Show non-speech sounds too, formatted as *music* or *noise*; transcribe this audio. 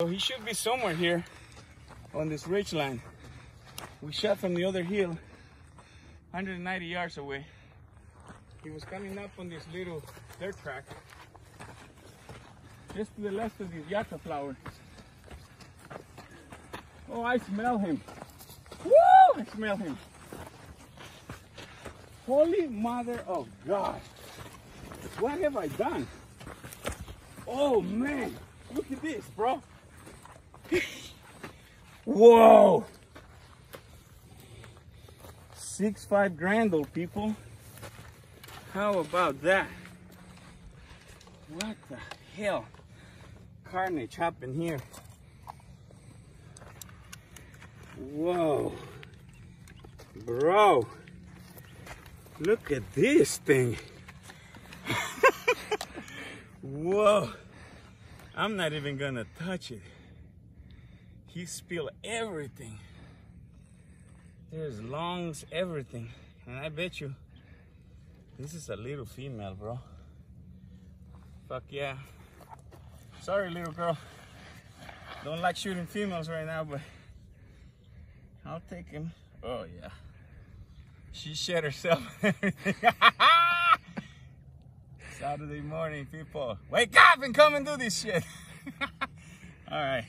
So he should be somewhere here on this ridge line. We shot from the other hill, 190 yards away. He was coming up on this little dirt track. Just to the left of the yucca flower. Oh, I smell him. Woo! I smell him. Holy mother of God. What have I done? Oh man, look at this, bro. Whoa. Six five Grendel people. How about that? What the hell? Carnage happened here. Whoa. Bro. Look at this thing. *laughs* Whoa. I'm not even gonna touch it. He spilled everything. There's lungs, everything. And I bet you this is a little female, bro. Fuck yeah. Sorry, little girl. Don't like shooting females right now, but I'll take him. Oh, yeah. She shed herself. *laughs* Saturday morning, people. Wake up and come and do this shit. *laughs* All right.